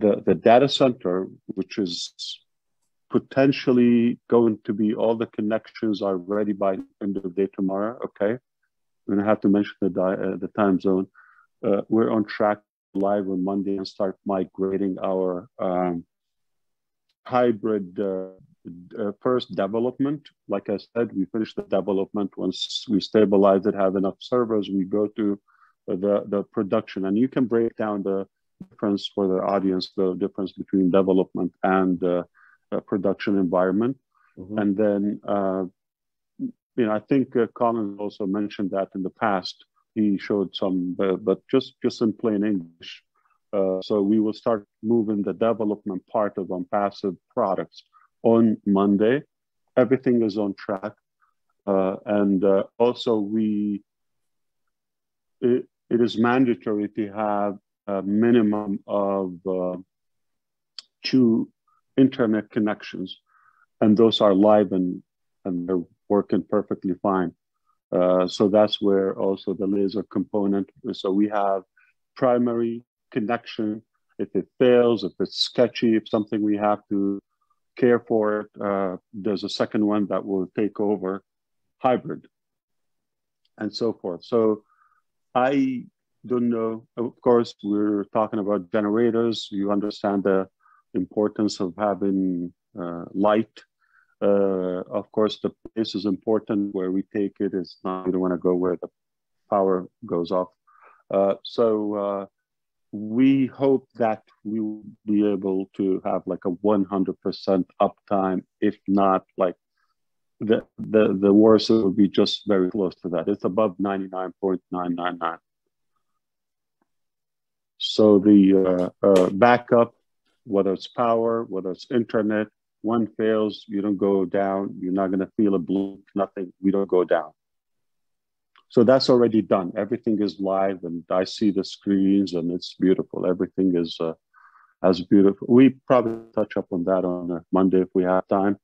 the, the data center, which is potentially going to be all the connections are ready by end of day tomorrow. Okay. And I have to mention the, uh, the time zone. Uh, we're on track live on Monday and start migrating our um, hybrid uh, uh, first development. Like I said, we finish the development. Once we stabilize it, have enough servers, we go to the, the production. And you can break down the difference for the audience, the difference between development and uh, production environment. Mm-hmm. And then, uh, you know, I think uh, Colin also mentioned that in the past. He showed some, but just just in plain English. Uh, so we will start moving the development part of OnPassive products on Monday. Everything is on track. Uh, and uh, also we, it, it is mandatory to have minimum of uh, two internet connections. And those are live and, and they're working perfectly fine. Uh, so that's where also the laser component. So we have primary connection. If it fails, if it's sketchy, if something we have to care for it. Uh, there's a second one that will take over hybrid and so forth. So I don't know. Of course, we're talking about generators. You understand the importance of having uh, light. Uh, of course, the place is important where we take it. It's not, we don't want to go where the power goes off. Uh, so uh, we hope that we will be able to have like a 100% uptime if not like the the the worst it will be just very close to that it's above 99.999 so the uh, uh, backup whether it's power whether it's internet one fails you don't go down you're not going to feel a blink nothing we don't go down so that's already done. Everything is live, and I see the screens, and it's beautiful. Everything is uh, as beautiful. We probably touch up on that on uh, Monday if we have time.